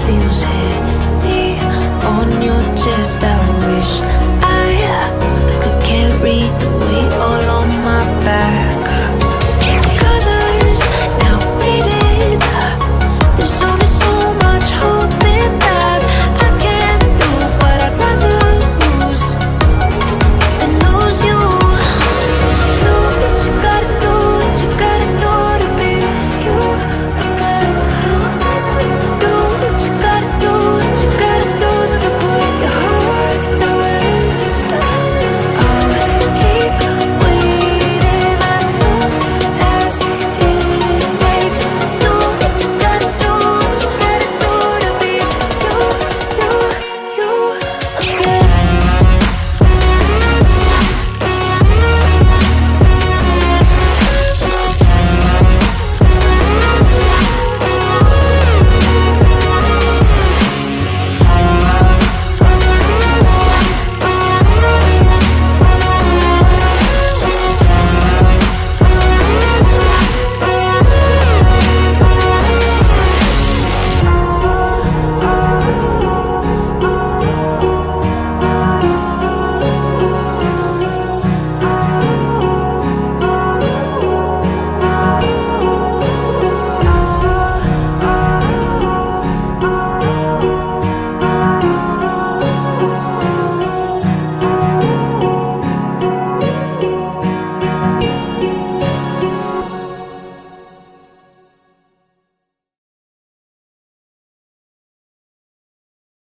Beauty on your chest I wish I, I could carry